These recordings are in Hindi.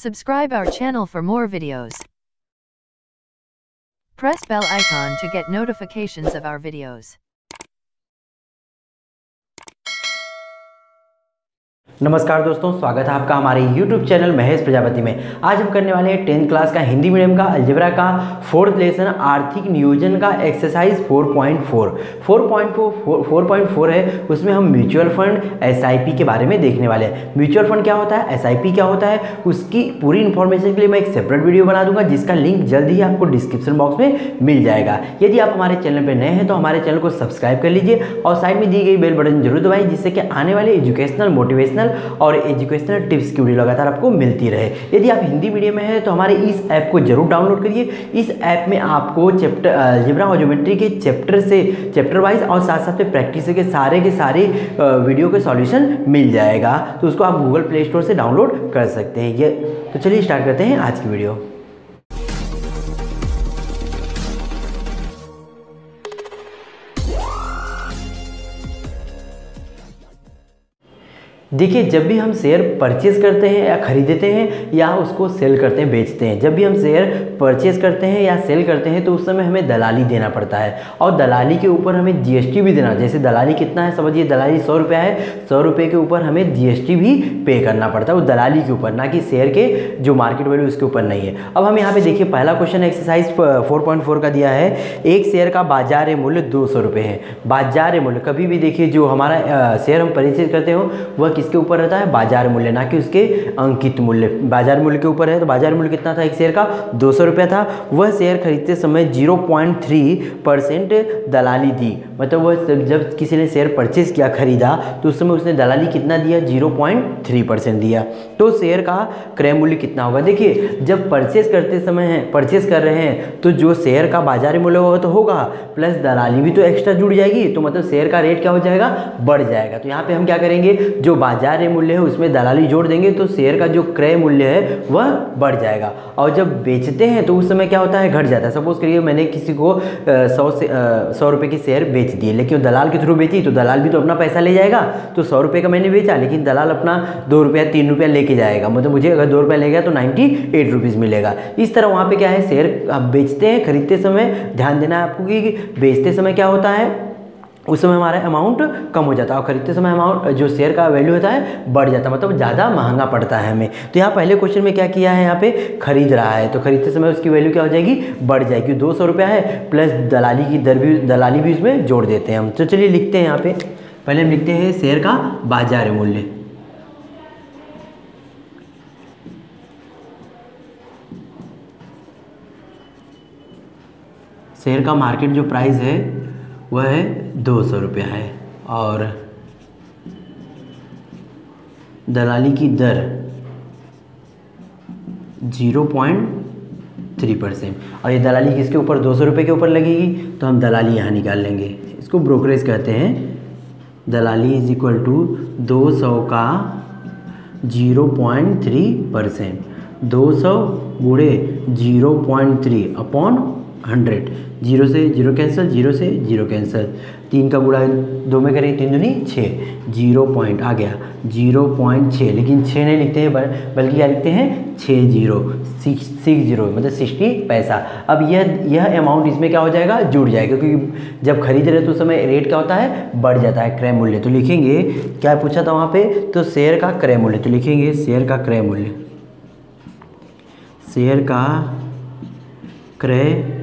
Subscribe our channel for more videos. Press bell icon to get notifications of our videos. नमस्कार दोस्तों, स्वागत है आपका हमारे YouTube चैनल महेश प्रजापति में। आज हम करने वाले हैं टेंथ क्लास का हिंदी मीडियम का अलजेब्रा का फोर्थ लेसन, आर्थिक नियोजन का एक्सरसाइज 4.4 4.4 4.4 है, उसमें हम म्यूचुअल फंड एसआईपी के बारे में देखने वाले हैं। म्यूचुअल फंड क्या होता है एसआईपी क्या होता है, उसकी पूरी इन्फॉर्मेशन के लिए मैं एक सेपरेट वीडियो बना दूँगा, जिसका लिंक जल्द ही आपको डिस्क्रिप्शन बॉक्स में मिल जाएगा। यदि आप हमारे चैनल पर नए हैं तो हमारे चैनल को सब्सक्राइब कर लीजिए और साइड में दी गई बेल बटन ज़रूर दबाइए, जिससे कि आने वाले एजुकेशनल मोटिवेशनल और एजुकेशनल टिप्स की वीडियो लगातार आपको मिलती रहे। यदि आप हिंदी मीडियम में हैं तो हमारे इस ऐप को ज़रूर डाउनलोड करिए। इस ऐप में आपको चैप्टर जिब्रा और ज्योमेट्री के चैप्टर से चैप्टर वाइज और साथ साथ में प्रैक्टिस के सारे के सारे वीडियो के सॉल्यूशन मिल जाएगा। तो उसको आप गूगल प्ले स्टोर से डाउनलोड कर सकते हैं। ये तो चलिए स्टार्ट करते हैं आज की वीडियो देखिए, जब भी हम शेयर परचेज करते हैं या खरीदते हैं या उसको सेल करते हैं, बेचते हैं, जब भी हम शेयर परचेज करते हैं या सेल करते हैं तो उस समय हमें दलाली देना पड़ता है। और दलाली के ऊपर हमें जीएसटी भी देना, जैसे दलाली कितना है, समझिए, दलाली सौ रुपया है, सौ रुपये के ऊपर हमें जीएसटी भी पे करना पड़ता है, वो दलाली के ऊपर, ना कि शेयर के जो मार्केट वैल्यू उसके ऊपर नहीं है। अब हम यहाँ पर देखिए, पहला क्वेश्चन एक्सरसाइज फोर का दिया है। एक शेयर का बाज़ार मूल्य दो सौ है। बाज़ार मूल्य, कभी भी देखिए, जो हमारा शेयर हम परचेज करते हो, वह किसके ऊपर रहता है? बाज़ार मूल्य, ना कि उसके अंकित मूल्य। बाज़ार मूल्य के ऊपर है तो बाज़ार मूल्य कितना था? एक शेयर का दो था। वह शेयर खरीदते समय ज़ीरो दलाली दी। मतलब वह जब किसी ने शेयर परचेज किया, खरीदा तो उस समय उसने दलाली कितना दिया? ज़ीरो दिया। तो शेयर का क्रय मूल्य कितना होगा? देखिए, जब परचेज करते समय है परचेज कर रहे हैं तो जो शेयर का बाज़ार मूल्य होगा तो होगा। प्लस दलाली भी तो एक्स्ट्रा जुड़ जाएगी तो मतलब शेयर का रेट क्या हो जाएगा? बढ़ जाएगा। तो यहाँ पे हम क्या करेंगे? जो बाज़ार मूल्य है, उसमें दलाली जोड़ देंगे तो शेयर का जो क्रय मूल्य है, वह बढ़ जाएगा। और जब बेचते हैं तो उस समय क्या होता है, घट जाता है। सपोज़ करिए, मैंने किसी को सौ से सौ रुपये की शेयर बेच दिए, लेकिन दलाल के थ्रू बेची तो दलाल भी तो अपना पैसा ले जाएगा तो सौ रुपये का मैंने बेचा, लेकिन दलाल अपना दो रुपया, तीन रुपया लेके जाएगा। मतलब मुझे अगर दो रुपया ले गया तो नाइन्टी एट रुपीज़ मिलेगा। इस तरह वहाँ पे क्या है, शेयर आप बेचते हैं, खरीदते समय, ध्यान देना है आपको कि बेचते समय क्या होता है उस समय हमारा अमाउंट कम हो जाता है और खरीदते समय अमाउंट जो शेयर का वैल्यू होता है, बढ़ जाता है मतलब ज़्यादा महँगा पड़ता है हमें। तो यहाँ पहले क्वेश्चन में क्या किया है, यहाँ पे खरीद रहा है तो खरीदते समय उसकी वैल्यू क्या हो जाएगी? बढ़ जाएगी। दो सौ रुपया है प्लस दलाली की दर भी, दलाली भी उसमें जोड़ देते हैं हम। तो चलिए लिखते हैं यहाँ पे। पहले हम लिखते हैं शेयर का बाज़ार मूल्य। शेयर का मार्केट जो प्राइस है वह है दो सौ रुपया है और दलाली की दर ज़ीरो पॉइंट थ्री परसेंट। और ये दलाली किसके ऊपर? दो सौ रुपये के ऊपर लगेगी तो हम दलाली यहाँ निकाल लेंगे। इसको ब्रोकरेज कहते हैं। दलाली इज़ इक्वल टू दो सौ का ज़ीरो पॉइंट थ्री परसेंट। दो सौ बूढ़े zero point three upon hundred. Zero से ज़ीरो कैंसिल, ज़ीरो से ज़ीरो कैंसिल। तीन का गुड़ा दो में करेंगे तीन दूनी छः। ज़ीरो पॉइंट आ गया। ज़ीरो पॉइंट छः। लेकिन छः नहीं लिखते हैं बल्कि क्या लिखते हैं? छः ज़ीरो। Six six zero. मतलब सिक्सटी पैसा। अब यह यह अमाउंट इसमें क्या हो जाएगा? जुड़ जाएगा। क्योंकि जब खरीद रहे तो उस समय रेट क्या होता है? बढ़ जाता है क्रय मूल्य। तो लिखेंगे, क्या पूछा था वहाँ पे? तो शेयर का क्रय मूल्य। तो लिखेंगे शेयर का क्रय मूल्य। शेयर का क्रय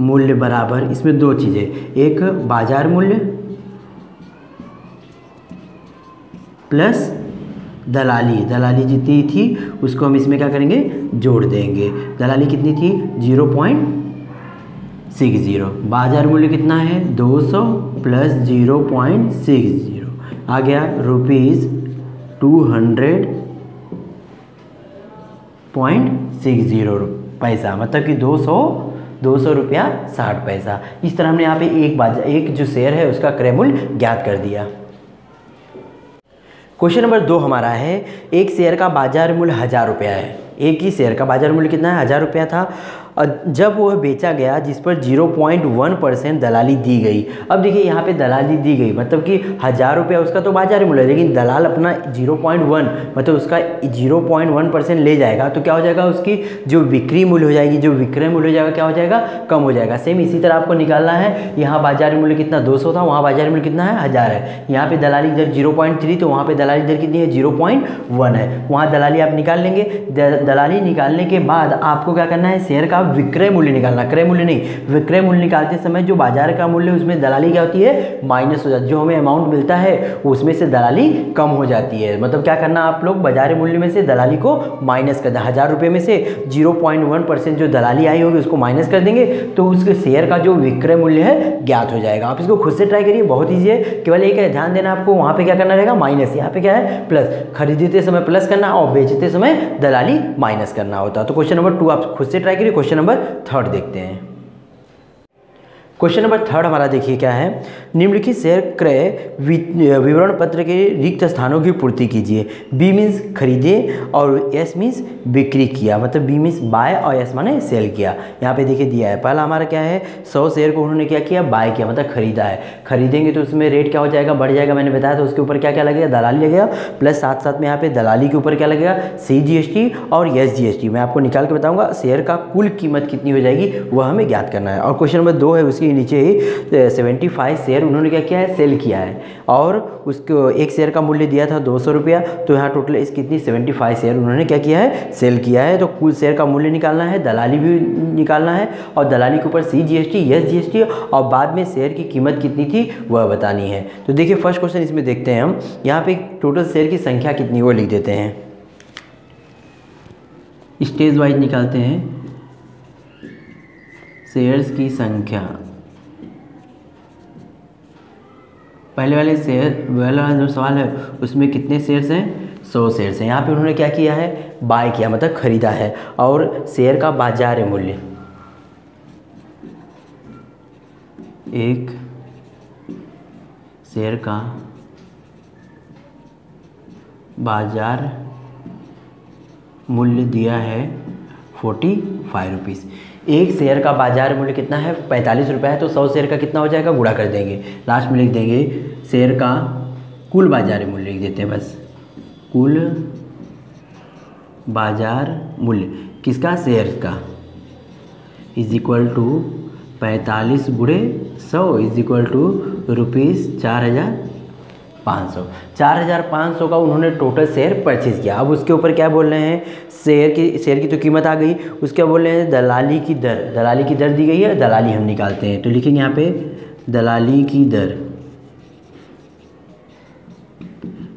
मूल्य बराबर, इसमें दो चीज़ें, एक बाज़ार मूल्य प्लस दलाली। दलाली जितनी थी, उसको हम इसमें क्या करेंगे? जोड़ देंगे। दलाली कितनी थी? Zero point six zero. बाज़ार मूल्य कितना है? दो सौ plus zero point six zero. आ गया rupees two hundred point six zero. पैसा मतलब कि दो सौ दो सौ रुपया साठ पैसा। इस तरह हमने यहाँ पे एक बाज़ार एक जो शेयर है, उसका क्रय मूल्य ज्ञात कर दिया। क्वेश्चन नंबर दो हमारा है, एक शेयर का बाज़ार मूल्य हज़ार रुपया है। एक ही शेयर का बाज़ार मूल्य कितना है? हज़ार रुपया था। जब वह बेचा गया, जिस पर 0.1 परसेंट दलाली दी गई। अब देखिए, यहाँ पे दलाली दी गई मतलब कि हज़ार रुपया उसका तो बाज़ार मूल्य है, लेकिन दलाल अपना 0.1 मतलब उसका 0.1 परसेंट ले जाएगा तो क्या हो जाएगा उसकी जो बिक्री मूल्य हो जाएगी, जो विक्रय मूल्य हो जाएगा, क्या हो जाएगा? कम हो जाएगा। सेम इसी तरह आपको निकालना है, यहाँ बाज़ार मूल्य कितना दो सौ था, वहाँ बाज़ार मूल्य कितना है? हज़ार है। यहाँ पे दलाली दर ज़ीरो तो वहाँ पे दलाली दर कितनी है? ज़ीरो है। वहाँ दलाली आप निकाल लेंगे। दलाली निकालने के बाद आपको क्या करना है? शेयर का विक्रय मूल्य निकालना। क्रय मूल्य नहीं, विक्रय मूल्य निकालते समय जो बाज़ार का मूल्य उसमें दलाली क्या होती है? माइनस हो जाती है। जो हमें अमाउंट मिलता है, उसमें से दलाली कम हो जाती है। मतलब क्या करना आप लोग? बाज़ार मूल्य में से दलाली को माइनस कर दें। हज़ार रुपये में से ज़ीरो पॉइंट वन परसेंट जो दलाली आई होगी, उसको माइनस कर देंगे तो उसके शेयर का जो विक्रय मूल्य है, ज्ञात हो जाएगा। आप इसको खुद से ट्राई करिए, बहुत ईजी है। केवल एक है, ध्यान देना आपको, वहाँ पे क्या करना रहेगा? माइनस। यहाँ पे क्या है? प्लस खरीदते समय प्लस करना और बेचते समय दलाली माइनस करना होता है। तो क्वेश्चन नंबर टू आप खुद से ट्राई करिए। क्वेश्चन नंबर थर्ड देखते हैं। क्वेश्चन नंबर थर्ड हमारा देखिए क्या है? निम्नलिखित शेयर क्रय विवरण पत्र के रिक्त स्थानों की पूर्ति कीजिए। बी मीन्स खरीदे और एस मीन्स बिक्री किया। मतलब बी मीन्स बाय और एस माने सेल किया। यहाँ पे देखिए दिया है। पहला हमारा क्या है? सौ शेयर को उन्होंने क्या किया? बाय किया। मतलब खरीदा है। खरीदेंगे तो उसमें रेट क्या हो जाएगा? बढ़ जाएगा। मैंने बताया तो उसके ऊपर क्या क्या लगेगा? दलाली लगेगा। प्लस साथ साथ में यहाँ पे दलाली के ऊपर क्या लगेगा? सी जी एस टी और एस जी मैं आपको निकाल के बताऊँगा शेयर का कुल कीमत कितनी हो जाएगी? वह हमें ज्ञात करना है। और क्वेश्चन नंबर दो है उसकी। के नीचे ही सेवेंटी फाइव शेयर उन्होंने क्या किया है? सेल किया है। और उसको एक शेयर का मूल्य दिया था दो सौ रुपया तो यहाँ टोटल इस कितनी सेवेंटी फाइव शेयर उन्होंने क्या किया है? सेल किया है। तो कुल शेयर का मूल्य निकालना है, दलाली भी निकालना है, और दलाली के ऊपर C G S T S G S T और बाद में शेयर की कीमत कितनी थी, वह बतानी है। तो देखिए फ़र्स्ट क्वेश्चन इसमें देखते हैं हम। यहाँ पे टोटल शेयर की संख्या कितनी वो लिख देते हैं। स्टेज वाइज निकालते हैं। शेयर्स की संख्या। पहले वाले शेयर, पहले वाला जो सवाल है, उसमें कितने शेयर्स हैं? सौ शेयर्स हैं। यहाँ पे उन्होंने क्या किया है? बाय किया मतलब ख़रीदा है। और शेयर का बाज़ार मूल्य। एक, शेयर का बाज़ार मूल्य दिया है फोर्टी फाइव रुपीज़। एक शेयर का बाज़ार मूल्य कितना है? पैंतालीस रुपये है तो सौ शेयर का कितना हो जाएगा? गुड़ा कर देंगे। लास्ट में लिख देंगे, शेयर का कुल बाज़ार मूल्य लिख देते हैं बस। कुल बाज़ार मूल्य। किसका? शेयर का। इज़ इक्वल टू पैंतालीस बुढ़े सौ इज़ इक्वल टू रुपीज़ चार हज़ार पाँच सौ। चार हज़ार पाँच सौ का उन्होंने टोटल शेयर परचेज़ किया। अब उसके ऊपर क्या बोल रहे हैं? शेयर की शेयर की तो कीमत आ गई। उसके बोल रहे हैं, दलाली की दर, दलाली की दर दी गई है, दलाली हम निकालते हैं। तो लिखेंगे यहाँ पे, दलाली की दर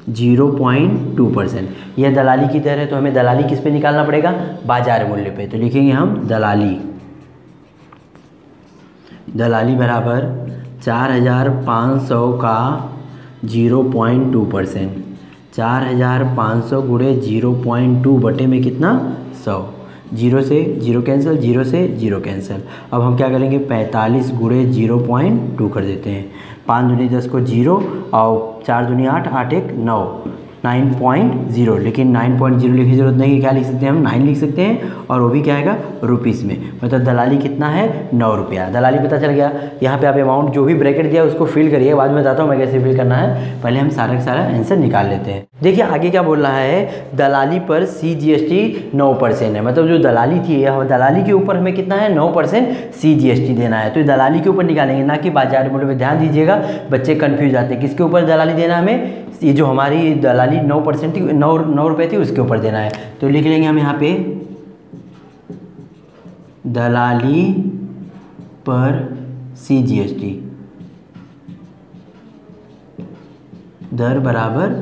ज़ीरो पॉइंट टू परसेंट। यह दलाली की दर है तो हमें दलाली किस पे निकालना पड़ेगा? बाज़ार मूल्य पे। तो लिखेंगे हम, दलाली। दलाली बराबर चार हज़ार पाँच सौ का ज़ीरो पॉइंट टू परसेंट। चार हज़ार पाँच सौ गुड़े ज़ीरो पॉइंट टू बटे में कितना? सौ। ज़ीरो से ज़ीरो कैंसिल, ज़ीरो से ज़ीरो कैंसिल। अब हम क्या करेंगे? पैंतालीस गुड़े ज़ीरो पॉइंट टू कर देते हैं। पाँच दुनी दस को ज़ीरो, और चार दुनी आठ आठ एक नौ। Nine point zero. लेकिन नाइन पॉइंट ज़ीरो लिखने की ज़रूरत नहीं है, क्या लिख सकते हैं हम? नाइन लिख सकते हैं और वो भी क्या आएगा? रुपीज़ में। मतलब दलाली कितना है? नौ रुपया। दलाली पता चल गया। यहाँ पे आप अमाउंट जो भी ब्रैकेट दिया, उसको फिल करिए। बाद में बताता हूँ मैं कैसे फिल करना है। पहले हम सारा का सारा आंसर निकाल लेते हैं। देखिए, आगे क्या बोल रहा है? दलाली पर सी जी एस टी नौ परसेंट है। मतलब जो दलाली थी दलाली के ऊपर हमें कितना है? नौ percent C G S T देना है। तो दलाली के ऊपर निकालेंगे, ना कि बाज़ार मूल्य में ध्यान दीजिएगा, बच्चे कन्फ्यूज़ आते हैं। किसके ऊपर दलाली देना हमें? ये जो हमारी दलाली नौ परसेंट थी, नौ नौ रुपये थी, उसके ऊपर देना है। तो लिख लेंगे हम यहाँ पे, दलाली पर सी जी एस टी दर बराबर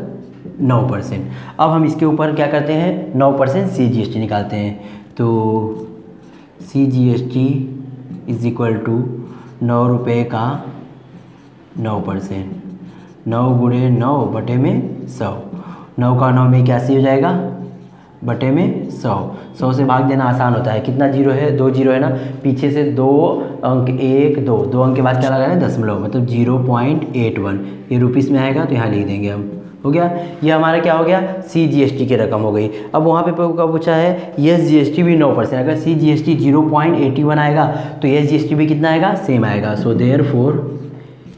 नौ परसेंट। अब हम इसके ऊपर क्या करते हैं, नौ percent C G S T निकालते हैं। तो C G S T is equal to नौ रुपये का नौ परसेंट। नौ गुड़े नौ बटे में सौ। नौ का नौ में इक्यासी हो जाएगा? बटे में सौ। सौ से भाग देना आसान होता है। कितना ज़ीरो है? दो ज़ीरो है ना? पीछे से दो अंक एक दो। दो अंक के बाद क्या लगा है? दशमलव। मतलब ज़ीरो पॉइंट एट वन। ये रुपीज़ में आएगा तो यहाँ लिख देंगे हम। हो गया? ये हमारा क्या हो गया? सी जी एस टी की रकम हो गई। अब वहाँ पे क्या पूछा है, यस जी एस टी भी नौ परसेंट। अगर C G S T zero point eighty one आएगा तो यस जी एस टी भी कितना आएगा? सेम आएगा। So therefore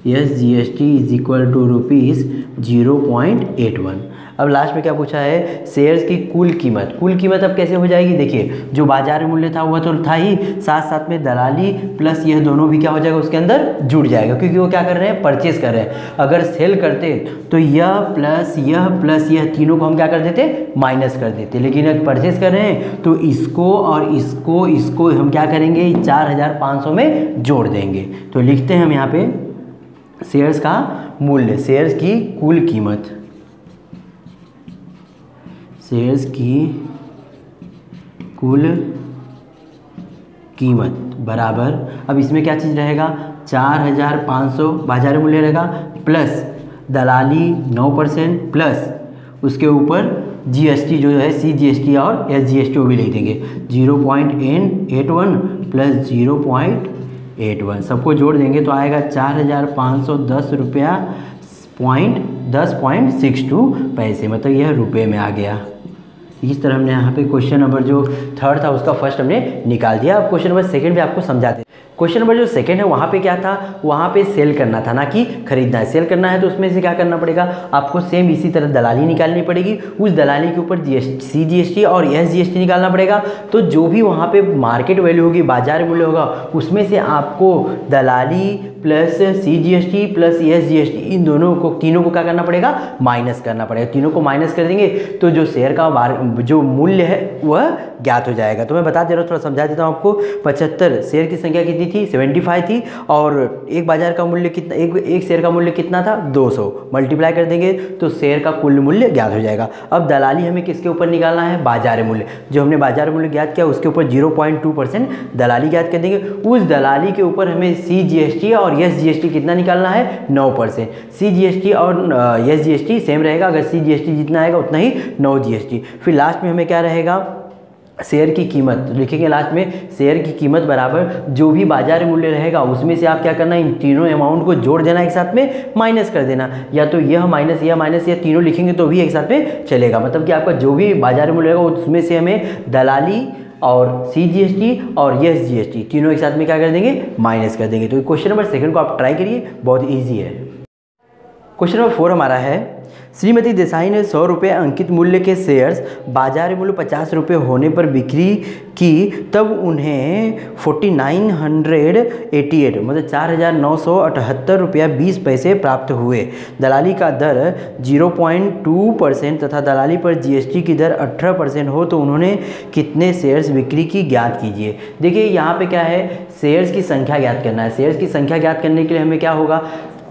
S G S T is equal to rupees zero point eight one अब लास्ट में क्या पूछा है? शेयर्स की कुल कीमत। कुल कीमत अब कैसे हो जाएगी? देखिए, जो बाज़ार मूल्य था, वह तो था ही साथ साथ में दलाली प्लस यह दोनों भी क्या हो जाएगा? उसके अंदर जुड़ जाएगा, क्योंकि वो क्या कर रहे हैं? परचेस कर रहे हैं। अगर सेल करते तो यह प्लस यह प्लस यह तीनों को हम क्या कर देते? माइनस कर देते। लेकिन अगर परचेस कर रहे हैं तो इसको और इसको इसको हम क्या करेंगे? चार हज़ार पाँच सौ में जोड़ देंगे। तो लिखते हैं हम यहाँ पे। शेयर्स का मूल्य, शेयर्स की कुल कीमत। शेयर्स की कुल कीमत बराबर, अब इसमें क्या चीज़ रहेगा? चार हज़ार पाँच सौ बाज़ार मूल्य रहेगा, प्लस दलाली नौ परसेंट, प्लस उसके ऊपर जीएसटी जो है सी जीएसटी और एस जी एस टी वो भी लिख देंगे। Zero point N eight one plus zero point eight one सबको जोड़ देंगे तो आएगा चार हज़ार पाँच सौ दस रुपया पॉइंट दस पॉइंट सिक्स टू पैसे। मतलब यह रुपये में आ गया। इस तरह हमने यहाँ पे क्वेश्चन नंबर जो थर्ड था, उसका फ़र्स्ट हमने निकाल दिया। अब क्वेश्चन नंबर सेकंड भी आपको समझाते क्वेश्चन नंबर जो सेकंड है, वहाँ पे क्या था? वहाँ पे सेल करना था ना कि खरीदना है। सेल करना है तो उसमें से क्या करना पड़ेगा? आपको सेम इसी तरह दलाली निकालनी पड़ेगी। उस दलाली के ऊपर जी एस और एस जी निकालना पड़ेगा। तो जो भी वहाँ पे मार्केट वैल्यू होगी, बाज़ार मूल्य होगा, उसमें से आपको दलाली plus C G S T plus S G S T इन दोनों को, तीनों को क्या करना पड़ेगा? माइनस करना पड़ेगा। तीनों को माइनस कर देंगे तो जो शेयर का जो मूल्य है, वह ज्ञात हो जाएगा। तो मैं बता दे रहा हूँ, थोड़ा समझा देता हूँ आपको। पचहत्तर शेयर की संख्या कितनी थी, सेवेंटी फाइव थी और एक बाज़ार का मूल्य कितना, एक एक शेयर का मूल्य कितना था? दो सौ। मल्टीप्लाई कर देंगे तो शेयर का कुल मूल्य ज्ञात हो जाएगा। अब दलाली हमें किसके ऊपर निकालना है? बाज़ार मूल्य। जो हमने बाज़ार मूल्य ज्ञात किया, उसके ऊपर ज़ीरो दलाली ज्ञात कर देंगे। उस दलाली के ऊपर हमें सी और एस जी कितना निकालना है? नौ परसेंट। और एस जी सेम रहेगा। अगर सी जितना आएगा, उतना ही नौ जी एस टी फिर लास्ट में हमें क्या रहेगा? शेयर की कीमत लिखेंगे लास्ट में, शेयर की कीमत बराबर जो भी बाज़ार मूल्य रहेगा, उसमें से आप क्या करना, इन तीनों अमाउंट को जोड़ देना एक साथ में माइनस कर देना। या तो यह माइनस यह माइनस या तीनों लिखेंगे तो भी एक साथ में चलेगा। मतलब कि आपका जो भी बाज़ार मूल्य रहेगा, उसमें से हमें दलाली और सी जी एस टी और यस जी एस टी तीनों एक साथ में क्या कर देंगे माइनस कर देंगे। तो क्वेश्चन नंबर सेकंड को आप ट्राई करिए, बहुत ईजी है। क्वेश्चन नंबर फोर हमारा है। श्रीमती देसाई ने सौ रुपये अंकित मूल्य के शेयर्स बाज़ार मूल्य पचास रुपये होने पर बिक्री की, तब उन्हें forty nine hundred eighty eight मतलब चार हज़ार नौ सौ अठहत्तर रुपया बीस पैसे प्राप्त हुए। दलाली का दर ज़ीरो पॉइंट टू परसेंट तथा दलाली पर जीएसटी की दर अठारह परसेंट हो तो उन्होंने कितने शेयर्स बिक्री की ज्ञात कीजिए। देखिए, यहाँ पे क्या है? शेयर्स की संख्या ज्ञात करना है। शेयर्स की संख्या ज्ञात करने के लिए हमें क्या होगा?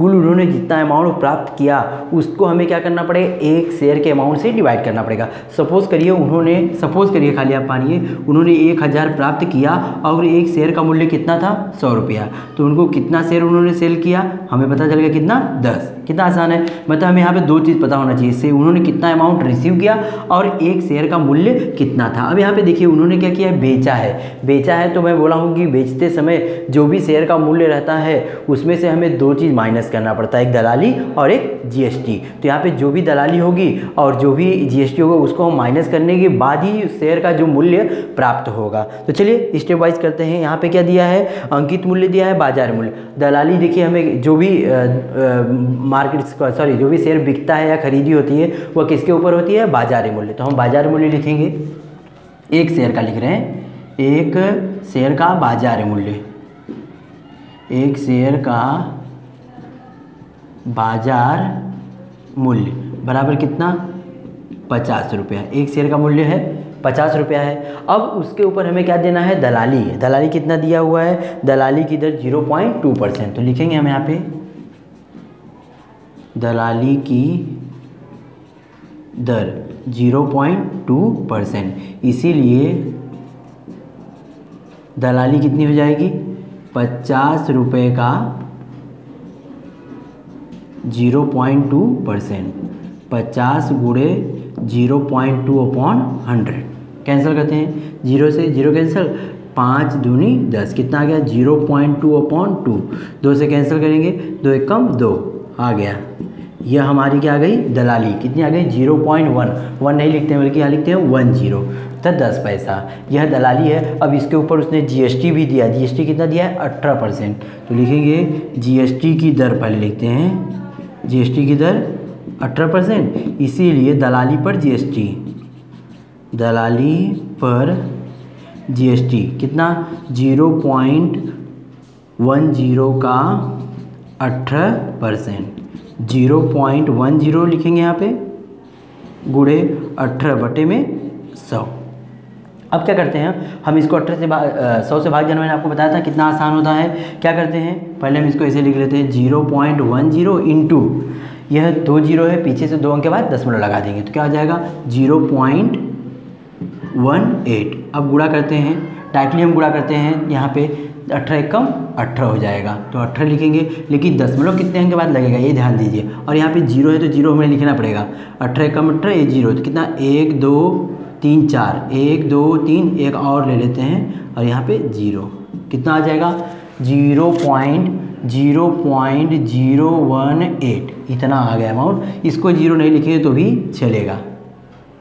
कुल उन्होंने जितना अमाउंट प्राप्त किया, उसको हमें क्या करना पड़ेगा एक शेयर के अमाउंट से डिवाइड करना पड़ेगा। सपोज़ करिए उन्होंने सपोज़ करिए खाली आप मानिए उन्होंने एक हज़ार प्राप्त किया और एक शेयर का मूल्य कितना था? सौ रुपया। तो उनको कितना शेयर उन्होंने सेल किया? हमें पता चल गया कितना? दस। कितना आसान है? मतलब हमें यहाँ पे दो चीज़ पता होना चाहिए, इससे उन्होंने कितना अमाउंट रिसीव किया और एक शेयर का मूल्य कितना था। अब यहाँ पे देखिए, उन्होंने क्या किया है? बेचा है। बेचा है तो मैं बोला हूँ कि बेचते समय जो भी शेयर का मूल्य रहता है, उसमें से हमें दो चीज़ माइनस करना पड़ता है, एक दलाली और एक जीएसटी तो यहाँ पे जो भी दलाली होगी और जो भी जीएसटी होगा, उसको हम माइनस करने के बाद ही शेयर का जो मूल्य प्राप्त होगा। तो चलिए स्टेप वाइज करते हैं। यहाँ पे क्या दिया है? अंकित मूल्य दिया है, बाज़ार मूल्य। दलाली देखिए, हमें जो भी मार्केट सॉरी जो भी शेयर बिकता है या खरीदी होती है, वह किसके ऊपर होती है? बाज़ार मूल्य। तो हम बाज़ार मूल्य लिखेंगे। एक शेयर का लिख रहे हैं। एक शेयर का बाज़ार मूल्य। एक शेयर का बाज़ार मूल्य। बराबर कितना? पचास रुपया। एक शेयर का मूल्य है, पचास रुपया है। अब उसके ऊपर हमें क्या देना है? दलाली। दलाली कितना दिया हुआ है? दलाली की दर ज़ीरो पॉइंट टू परसेंट तो लिखेंगे हम यहाँ पे। दलाली की दर ज़ीरो पॉइंट टू परसेंट इसीलिए दलाली कितनी हो जाएगी? पचास रुपये का ज़ीरो पॉइंट टू परसेंट पचास गुड़े zero point two upon hundred cancel करते हैं। ज़ीरो से ज़ीरो कैंसिल पाँच दूनी दस। कितना आ गया? Zero point two upon two दो से कैंसिल करेंगे। दो एक कम दो। आ गया। यह हमारी क्या आ गई? दलाली। कितनी आ गई? Zero point one. वन नहीं लिखते हैं, बल्कि यहाँ लिखते हैं वन ज़ीरो। तो दस पैसा। यह दलाली है। अब इसके ऊपर उसने जीएसटी भी दिया। जीएसटी कितना दिया है? अठारह परसेंट। तो लिखेंगे जीएसटी की दर पहले लिखते हैं। जीएसटी की दर अठारह परसेंट। इसीलिए दलाली पर जीएसटी दलाली पर जीएसटी कितना? ज़ीरो पॉइंट वन ज़ीरो का अठारह percent. Zero point one zero लिखेंगे यहाँ पे, गुड़े अठारह बटे में सौ। अब क्या करते हैं? हम इसको अठारह से भाग सौ से भाग जाना मैंने आपको बताया था कितना आसान होता है। क्या करते हैं? पहले हम इसको ऐसे लिख लेते हैं, zero point one zero into यह दो ज़ीरो है, पीछे से दो अंक के बाद दस मिनट लगा देंगे तो क्या हो जाएगा? Zero point one eight. अब गुड़ा करते हैं, डायरेक्टली हम गुड़ा करते हैं यहाँ पे अठारह कम अठारह हो जाएगा। तो अठारह लिखेंगे, लेकिन दशमलव कितने अंक के बाद लगेगा, ये ध्यान दीजिए। और यहाँ पे ज़ीरो है तो ज़ीरो हमें लिखना पड़ेगा। अठारह कम अठारह, ये ज़ीरो तो कितना? एक, दो, तीन, चार। एक, दो, तीन, एक और ले लेते हैं और यहाँ पे ज़ीरो। कितना आ जाएगा? Zero point zero point zero one eight. इतना आ गया अमाउंट इसको ज़ीरो नहीं लिखेंगे तो भी चलेगा।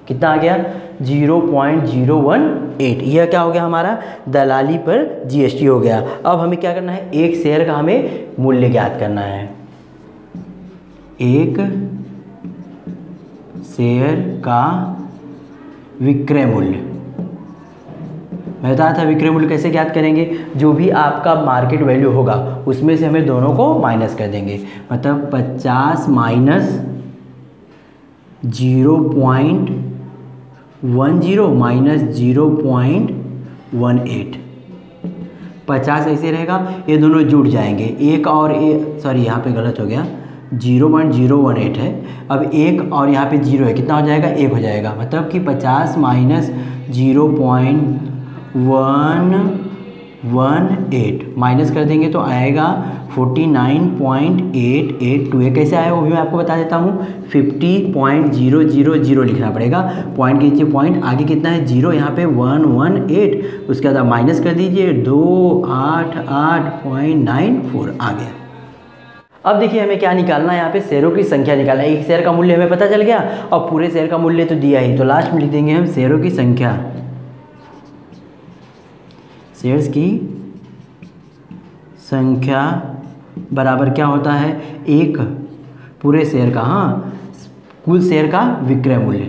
कितना आ गया? Zero point zero one eight. यह क्या हो गया हमारा? दलाली पर जीएसटी हो गया। अब हमें क्या करना है? एक शेयर का हमें मूल्य ज्ञात करना है। एक शेयर का विक्रय मूल्य। मैं बताया था विक्रय मूल्य कैसे ज्ञात करेंगे? जो भी आपका मार्केट वैल्यू होगा, उसमें से हमें दोनों को माइनस कर देंगे। मतलब पचास minus zero point one zero minus zero point one eight. पचास ऐसे रहेगा, ये दोनों जुड़ जाएँगे। एक और ए, सॉरी, यहाँ पे गलत हो गया। Zero point zero one eight है। अब एक और यहाँ पे ज़ीरो है, कितना हो जाएगा? एक हो जाएगा। मतलब कि पचास minus zero point one one eight minus कर देंगे तो आएगा forty nine point eight eight two. ए कैसे आया वो भी मैं आपको बता देता हूँ। Fifty point zero zero zero लिखना पड़ेगा। पॉइंट के नीचे पॉइंट आगे कितना है? ज़ीरो यहाँ पे वन वन एट उसके बाद माइनस कर दीजिए। दो आठ आठ पॉइंट नाइन फोर। आ गया। अब देखिए हमें क्या निकालना है? यहाँ पे शेयरों की संख्या निकालना है। एक शेयर का मूल्य हमें पता चल गया। और पूरे शेयर का मूल्य तो दिया ही। तो लास्ट में लिख देंगे हम शेयरों की संख्या। शेयर्स की संख्या बराबर क्या होता है? एक पूरे शेयर का हाँ कुल शेयर का विक्रय मूल्य।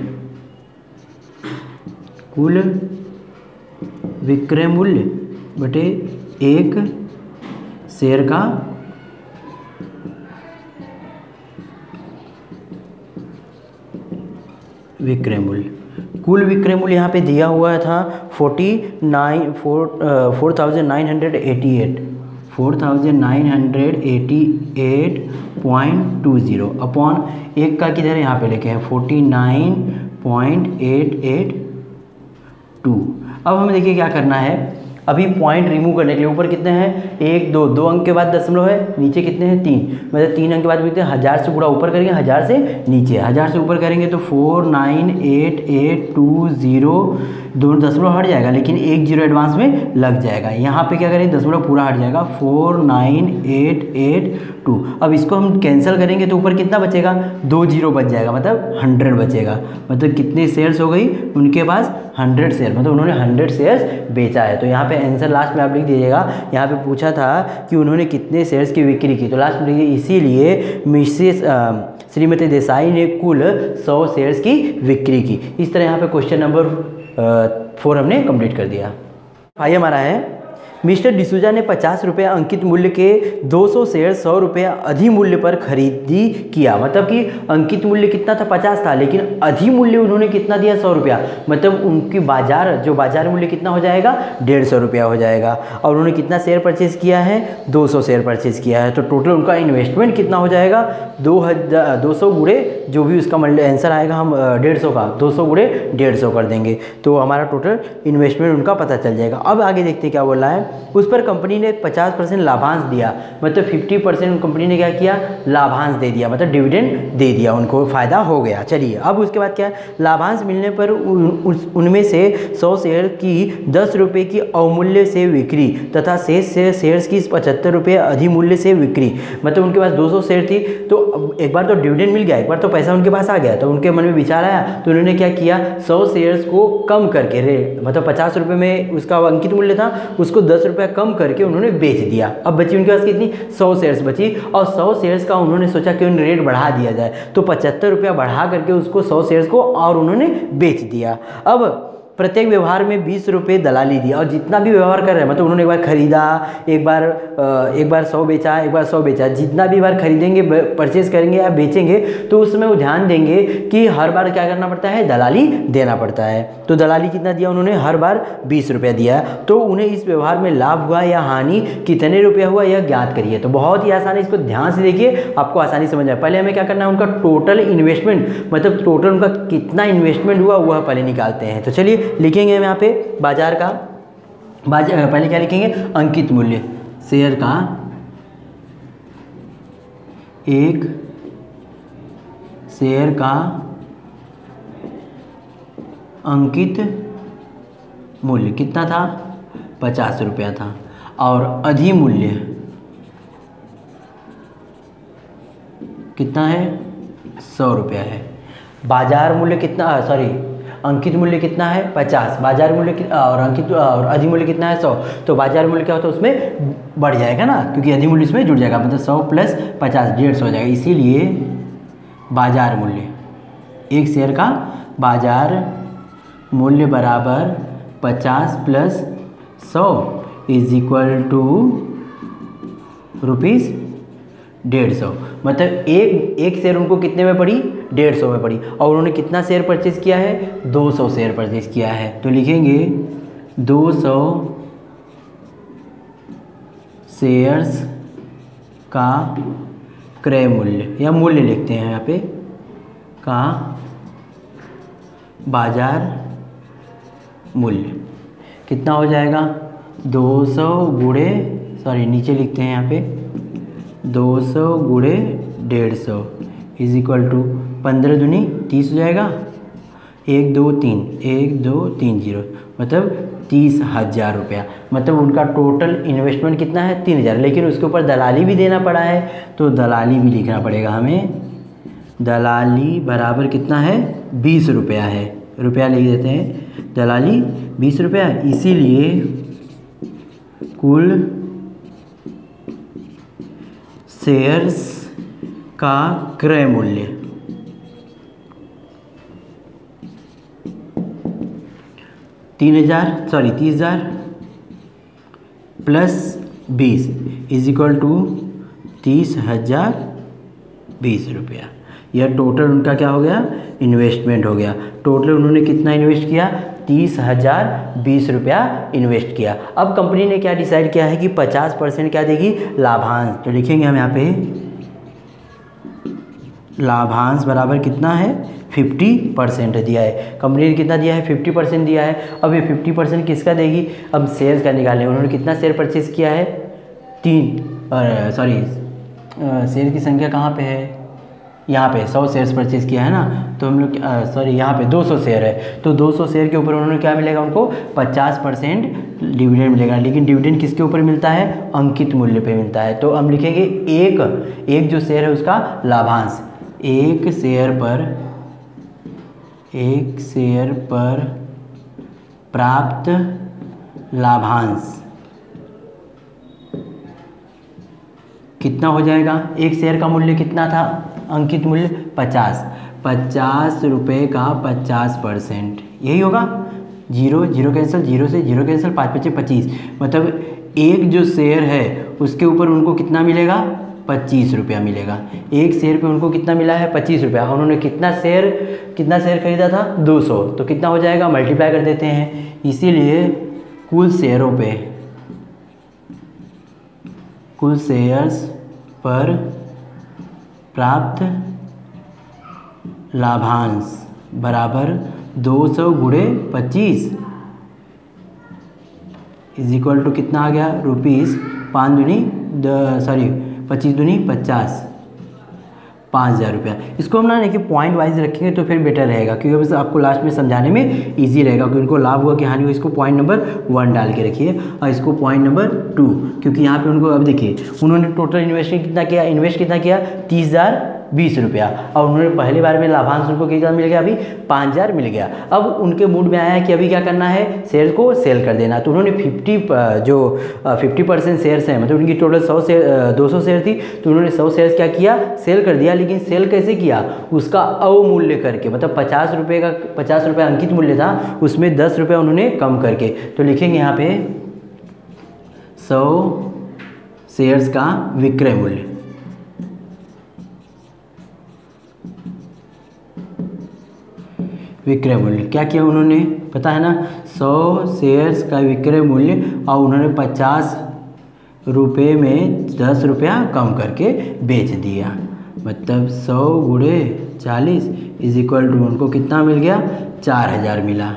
कुल विक्रय मूल्य बटे एक शेयर का विक्रय मूल्य। कुल विक्रय मूल्य यहाँ पे दिया हुआ था forty nine, four four thousand nine hundred eighty eight. Four thousand nine hundred eighty eight point two zero upon एक का किधर यहाँ पे लेके हैं forty nine point eight eight two. अब हमें देखिए क्या करना है। अभी पॉइंट रिमूव करने के लिए ऊपर कितने हैं? एक, दो दो अंक के बाद दशमलव है, नीचे कितने हैं? तीन। मतलब तीन अंक के बाद कितने? हज़ार से पूरा ऊपर करेंगे, हज़ार से नीचे। हज़ार से ऊपर करेंगे तो four nine eight eight two zero दोनों दशमलव हट जाएगा, लेकिन एक ज़ीरो एडवांस में लग जाएगा। यहाँ पे क्या करेंगे? दशमलव पूरा हट जाएगा। Four nine eight eight two अब इसको हम कैंसिल करेंगे तो ऊपर कितना बचेगा? दो ज़ीरो बच जाएगा मतलब हंड्रेड बचेगा। मतलब कितने सेल्स हो गई? उनके पास हंड्रेड शेयर मतलब उन्होंने हंड्रेड शेयर्स बेचा है। तो यहाँ पे आंसर लास्ट में आप लिख दीजिएगा। यहाँ पे पूछा था कि उन्होंने कितने शेयर्स की बिक्री की। तो लास्ट में लिखिए, इसीलिए मिसेस श्रीमती देसाई ने कुल सौ शेयर्स की बिक्री की। इस तरह यहाँ पे क्वेश्चन नंबर फोर हमने कंप्लीट कर दिया। भाई हमारा है मिस्टर डिसूजा ने पचास रुपये अंकित मूल्य के 200 शेयर सौ रुपये अधि मूल्य पर खरीदी किया। मतलब कि अंकित मूल्य कितना था? पचास था, लेकिन अधि मूल्य उन्होंने कितना दिया? सौ रुपया। मतलब उनकी बाज़ार, जो बाज़ार मूल्य कितना हो जाएगा? डेढ़ सौ रुपया हो जाएगा। और उन्होंने कितना शेयर परचेज किया है? दो सौ शेयर परचेज किया है। तो टोटल उनका इन्वेस्टमेंट कितना हो जाएगा? दो हज़ार, दो सौ जो भी उसका आंसर आएगा हम डेढ़ सौ का। दो सौ डेढ़ सौ कर देंगे। तो हमारा टोटल इन्वेस्टमेंट उनका पता चल जाएगा। अब आगे देखते क्या बोल रहा है। उस पर कंपनी ने 50 परसेंट लाभांश दिया। मतलब 50 परसेंट कंपनी ने क्या किया? लाभांश दे दिया मतलब डिविडेंड दे दिया उनको, फ़ायदा हो गया। चलिए, अब उसके बाद क्या है? लाभांश मिलने पर उनमें से 100 शेयर की दस रुपये की अवमूल्य से बिक्री तथा शेष से, शेयर्स की पचहत्तर रुपये अधिमूल्य से बिक्री। मतलब उनके पास 200 शेयर थी तो एक बार तो डिविडेंड मिल गया, एक बार तो पैसा उनके पास आ गया। तो उनके मन में विचार आया तो उन्होंने क्या किया? सौ शेयर्स को कम करके, रे मतलब पचास रुपये में उसका अंकित मूल्य था, उसको दस रुपये कम करके उन्होंने बेच दिया। अब बची उनके पास कितनी? सौ शेयर्स बची। और सौ शेयर्स का उन्होंने सोचा कि उन्हें रेट बढ़ा दिया जाए। तो पचहत्तर रुपया बढ़ा करके उसको सौ शेयर्स को और उन्होंने बेच दिया। अब प्रत्येक व्यवहार में बीस रुपये दलाली दिया और जितना भी व्यवहार कर रहे हैं मतलब उन्होंने एक बार खरीदा, एक बार एक बार सौ बेचा, एक बार सौ बेचा। जितना भी बार खरीदेंगे परचेज करेंगे या बेचेंगे तो उसमें वो ध्यान देंगे कि हर बार क्या करना पड़ता है? दलाली देना पड़ता है। तो दलाली कितना दिया उन्होंने? हर बार बीस रुपया दिया। तो उन्हें इस व्यवहार में लाभ हुआ या हानि? कितने रुपया हुआ यह ज्ञात करिए। तो बहुत ही आसानी इसको ध्यान से देखिए, आपको आसानी समझ आए पहले हमें क्या करना है? उनका टोटल इन्वेस्टमेंट मतलब टोटल उनका कितना इन्वेस्टमेंट हुआ, वह पहले निकालते हैं। तो चलिए लिखेंगे हम यहाँ पे, बाज़ार का, बाज़ार पहले क्या लिखेंगे? अंकित मूल्य। शेयर का एक, शेयर का अंकित मूल्य कितना था? पचास रुपया था। और अधिमूल्य कितना है? सौ रुपया है। बाज़ार मूल्य कितना सॉरी अंकित मूल्य कितना है? पचास। बाज़ार मूल्य और अंकित, और अधिमूल्य कितना है? सौ। तो बाज़ार मूल्य क्या होता है उसमें बढ़ जाएगा ना, क्योंकि अधिमूल्य इसमें जुड़ जाएगा। मतलब सौ प्लस पचास, डेढ़ सौ हो जाएगा। इसीलिए बाज़ार मूल्य। एक शेयर का बाज़ार मूल्य बराबर पचास प्लस सौ इज़ इक्वल टू रुपीज़ डेढ़ सौ। मतलब एक एक शेयर उनको कितने में पड़ी? डेढ़ सौ में पड़ी और उन्होंने कितना शेयर परचेज किया है? दो सौ शेयर परचेज किया है। तो लिखेंगे, दो सौ शेयर्स का क्रय मूल्य, या मूल्य लिखते हैं यहाँ पे, का बाज़ार मूल्य। कितना हो जाएगा? दो सौ गुड़े सॉरी नीचे लिखते हैं यहाँ पे, दो सौ गुड़े डेढ़ सौ इज़ इक्वल टू पंद्रह दुनी तीस हो जाएगा। एक, दो, तीन। एक, दो, तीन, ज़ीरो। मतलब तीस हज़ार रुपया। मतलब उनका टोटल इन्वेस्टमेंट कितना है? तीन हज़ार। लेकिन उसके ऊपर दलाली भी देना पड़ा है तो दलाली भी लिखना पड़ेगा हमें। दलाली बराबर कितना है? बीस रुपया है। रुपया लिख देते हैं। दलाली बीस रुपया। इसीलिए कुल शेयर्स का क्रय मूल्य। तीन हज़ार सॉरी तीस हज़ार प्लस बीस इज़ इक्वल टू तीस हज़ार बीस रुपया। यह टोटल उनका क्या हो गया? इन्वेस्टमेंट हो गया। टोटल उन्होंने कितना इन्वेस्ट किया? तीस हज़ार बीस रुपया इन्वेस्ट किया। अब कंपनी ने क्या डिसाइड किया है कि पचास परसेंट क्या देगी? लाभांश। तो लिखेंगे हम यहाँ पे। लाभांश बराबर कितना है? फिफ्टी परसेंट दिया है। कंपनी ने कितना दिया है? फिफ्टी परसेंट दिया है। अब ये फिफ्टी परसेंट किसका देगी? अब शेयर्स का निकालें उन्होंने कितना शेयर परचेज किया है? तीन सॉरी शेयर की संख्या कहाँ पे है? यहाँ पे, सौ शेयर्स परचेज किया है ना? तो हम लोग सॉरी यहाँ पे दो सौ शेयर है। तो दो सौ शेयर के ऊपर उन्होंने क्या मिलेगा उनको? पचास परसेंट डिविडेंड मिलेगा। लेकिन डिविडेंड किसके ऊपर मिलता है? अंकित मूल्य पे मिलता है। तो हम लिखेंगे एक एक जो शेयर है उसका लाभांश। एक शेयर पर एक शेयर पर प्राप्त लाभांश। कितना हो जाएगा? एक शेयर का मूल्य कितना था? अंकित मूल्य पचास। पचास रुपये का पचास परसेंट। यही होगा। ज़ीरो ज़ीरो कैंसिल, ज़ीरो से ज़ीरो कैंसिल, पाँच पच्चीस पच्चीस। मतलब एक जो शेयर है, उसके ऊपर उनको कितना मिलेगा? पच्चीस रुपया मिलेगा। एक शेयर पे उनको कितना मिला है? पच्चीस रुपया। उन्होंने कितना शेयर कितना शेयर खरीदा था? दो सौ। तो कितना हो जाएगा? मल्टीप्लाई कर देते हैं। इसीलिए कुल शेयरों पे, कुल शेयर्स पर प्राप्त लाभांश बराबर दो सौ गुड़े पच्चीस इज़ इक्वल टू कितना आ गया? रुपीज़ पाँच दूनी सॉरी पच्चीस दूनी पचास। पाँच हज़ार रुपया। इसको हम ना देखिए पॉइंट वाइज रखेंगे तो फिर बेटर रहेगा, क्योंकि बस आपको लास्ट में समझाने में इजी रहेगा, क्योंकि उनको लाभ हुआ कि हानि हुआ इसको पॉइंट नंबर वन डाल के रखिए और इसको पॉइंट नंबर टू क्योंकि यहाँ पे उनको, अब देखिए, उन्होंने टोटल इन्वेस्टमेंट कितना किया? इन्वेस्ट कितना किया? तीस हज़ार बीस रुपया। और उन्होंने पहली बार में लाभांश उनको कितना मिल गया? अभी पाँच हज़ार मिल गया। अब उनके मूड में आया कि अभी क्या करना है? शेयर को सेल कर देना। तो उन्होंने फिफ्टी जो फिफ्टी परसेंट शेयर्स हैं मतलब उनकी टोटल सौ शेयर दो सौ शेयर थी तो उन्होंने सौ शेयर्स क्या किया? सेल कर दिया। लेकिन सेल कैसे किया? उसका अवमूल्य करके मतलब पचास रुपये का, पचास रुपये अंकित मूल्य था, उसमें दस रुपये उन्होंने कम करके। तो लिखेंगे यहाँ पे, सौ शेयर्स का विक्रय मूल्य। विक्रय मूल्य। क्या किया उन्होंने? पता है ना? सौ शेयर्स का विक्रय मूल्य और उन्होंने पचास रुपये में दस रुपया कम करके बेच दिया। मतलब सौ गुड़े चालीस इज़ इक्वल टू उनको कितना मिल गया? चार हज़ार मिला।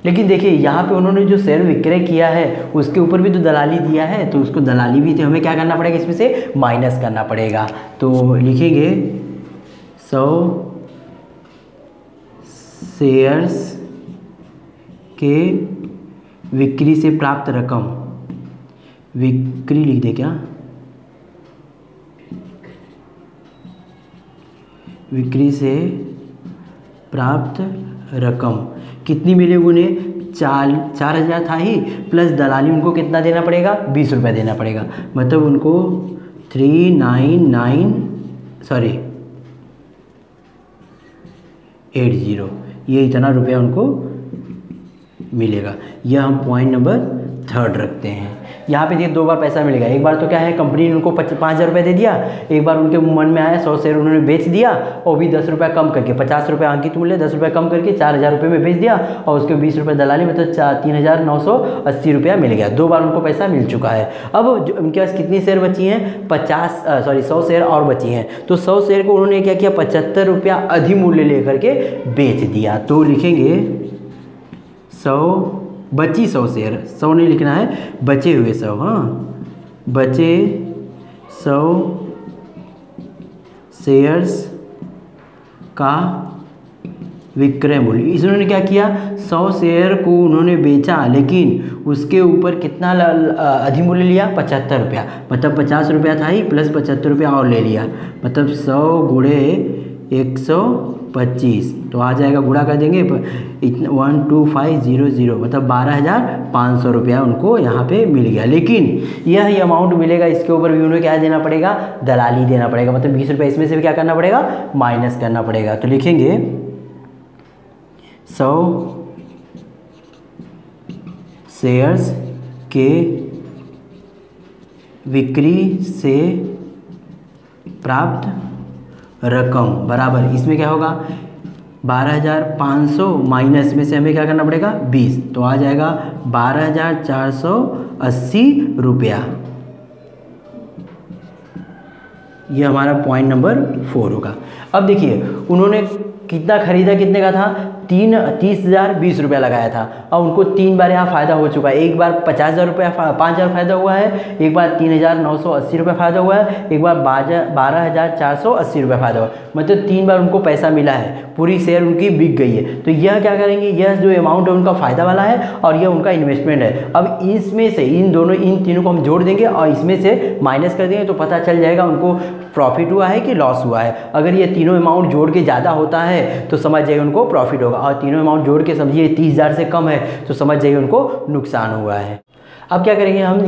लेकिन देखिए, यहाँ पे उन्होंने जो शेयर विक्रय किया है, उसके ऊपर भी तो दलाली दिया है तो उसको दलाली भी तो हमें क्या करना पड़ेगा? इसमें से माइनस करना पड़ेगा। तो लिखेंगे सौ शेयर्स के विक्री से प्राप्त रकम। विक्री लिख दे क्या? विक्री से प्राप्त रकम। कितनी मिली उन्हें? चार चार हज़ार था ही। प्लस दलाली उनको कितना देना पड़ेगा? बीस रुपये देना पड़ेगा। मतलब उनको three nine nine sorry eight zero. ये इतना रुपया उनको मिलेगा। यह हम पॉइंट नंबर थर्ड रखते हैं। यहाँ पे देखिए दो बार पैसा मिलेगा। एक बार तो क्या है कंपनी ने उनको पाँच हज़ार दे दिया, एक बार उनके मन में आया, सौ शेयर उन्होंने बेच दिया और भी दस रुपये कम करके, पचास रुपये अंकित मूल्य, दस रुपये कम करके चार हज़ार रुपये में बेच दिया और उसके बीस रुपये दलाली मतलब चार तीन हज़ार नौ सौ अस्सी रुपया मिल गया। दो बार उनको पैसा मिल चुका है। अब उनके पास कितनी शेयर बची हैं? पचास सॉरी सौ शेयर और बची हैं। तो सौ शेयर को उन्होंने क्या किया? पचहत्तर रुपया अधिमूल्य लेकर के बेच दिया। तो लिखेंगे सौ बची सौ शेयर। सौ नहीं लिखना है, बचे हुए सौ हाँ। बचे सौ शेयर्स का विक्रय मूल्य। इन्होंने क्या किया? सौ शेयर को उन्होंने बेचा, लेकिन उसके ऊपर कितना अधिमूल्य लिया? पचहत्तर रुपया। मतलब पचास रुपया था ही प्लस पचहत्तर रुपया और ले लिया। मतलब सौ गुड़े एक सौ पच्चीस। तो आ जाएगा गुड़ा कर देंगे one, two, five, zero zero मतलब बारह हज़ार पाँच सौ रुपया उनको यहाँ पे मिल गया। लेकिन यह अमाउंट मिलेगा, इसके ऊपर भी उन्हें क्या देना पड़ेगा? दलाली देना पड़ेगा। मतलब बीस रुपये इसमें से भी क्या करना पड़ेगा? माइनस करना पड़ेगा। तो लिखेंगे, सौ शेयर्स के विक्री से प्राप्त रकम, बराबर। इसमें क्या होगा? बारह हज़ार पाँच सौ माइनस में से हमें क्या करना पड़ेगा? बीस। तो आ जाएगा बारह हज़ार चार सौ अस्सी रुपया। ये हमारा पॉइंट नंबर फोर होगा। अब देखिए, उन्होंने कितना खरीदा, कितने का था? तीन, तीस हज़ार बीस रुपया लगाया था। और उनको तीन बार यहाँ फ़ायदा हो चुका है। एक बार पचास हज़ार रुपया पाँच हज़ार फ़ायदा हुआ है। एक बार तीन हज़ार नौ सौ अस्सी रुपया फ़ायदा हुआ है। एक बार बारह हज़ार चार सौ अस्सी रुपया फ़ायदा हुआ मतलब तीन बार उनको पैसा मिला है। पूरी शेयर उनकी बिक गई है। तो यह क्या करेंगे? यह जो अमाउंट है, उनका फ़ायदा वाला है और यह उनका इन्वेस्टमेंट है। अब इसमें से, इन दोनों, इन तीनों को हम जोड़ देंगे और इसमें से माइनस कर देंगे तो पता चल जाएगा उनको प्रॉफिट हुआ है कि लॉस हुआ है। अगर ये तीनों अमाउंट जोड़ के ज़्यादा होता है तो समझ जाइए उनको प्रॉफिट होगा। और तीनों अमाउंट जोड़ के समझिए तीस हज़ार से कम है तो समझ जाइए उनको नुकसान हुआ है। अब क्या करेंगे हम?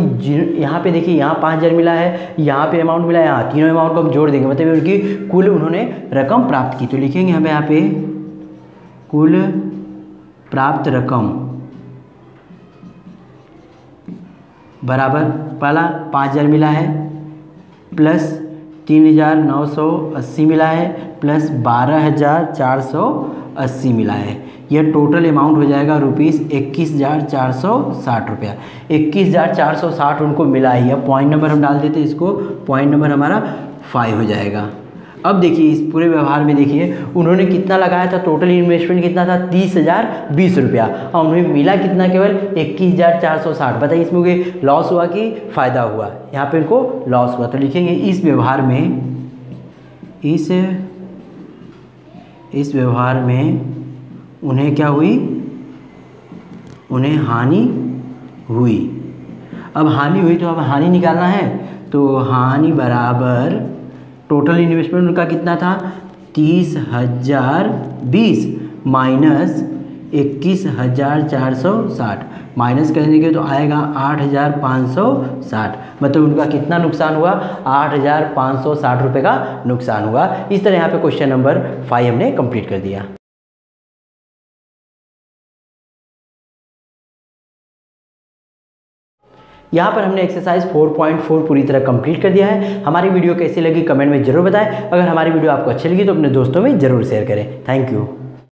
यहाँ पे देखिए, यहाँ पाँच हज़ार मिला है, यहाँ पे अमाउंट मिला है, यहाँ तीनों अमाउंट को हम जोड़ देंगे। मतलब उनकी कुल उन्होंने रकम प्राप्त की। तो लिखेंगे हमें यहाँ पे, कुल प्राप्त रकम बराबर पहला पाँच हज़ार मिला है प्लस तीन हज़ार नौ सौ अस्सी मिला है प्लस बारह हज़ार चार सौ अस्सी मिला है। यह टोटल अमाउंट हो जाएगा रुपीज़ इक्कीस हज़ार चार सौ साठ रुपया। इक्कीस हज़ार चार सौ साठ उनको मिला ही। है पॉइंट नंबर हम डाल देते हैं, इसको पॉइंट नंबर हमारा फाइव हो जाएगा। अब देखिए, इस पूरे व्यवहार में देखिए, उन्होंने कितना लगाया था? टोटल इन्वेस्टमेंट कितना था? तीस हज़ार बीस रुपया। और उन्हें मिला कितना? केवल इक्कीस हज़ार चार सौ साठ। बताइए, इसमें उन्हें लॉस हुआ कि फ़ायदा हुआ? यहाँ पे इनको लॉस हुआ। तो लिखेंगे, इस व्यवहार में, इस इस व्यवहार में उन्हें क्या हुई? उन्हें हानि हुई। अब हानि हुई तो अब हानि निकालना है। तो हानि बराबर टोटल इन्वेस्टमेंट उनका कितना था? तीस हज़ार बीस माइनस इक्कीस हज़ार चार सौ साठ। माइनस करने के तो आएगा आठ हज़ार पाँच सौ साठ। मतलब उनका कितना नुकसान हुआ? आठ हज़ार पाँच सौ साठ रुपये का नुकसान हुआ। इस तरह यहाँ पे क्वेश्चन नंबर फाइव हमने कंप्लीट कर दिया। यहाँ पर हमने एक्सरसाइज 4.4 पूरी तरह कंप्लीट कर दिया है। हमारी वीडियो कैसी लगी कमेंट में ज़रूर बताएँ। अगर हमारी वीडियो आपको अच्छी लगी तो अपने दोस्तों में ज़रूर शेयर करें। Thank you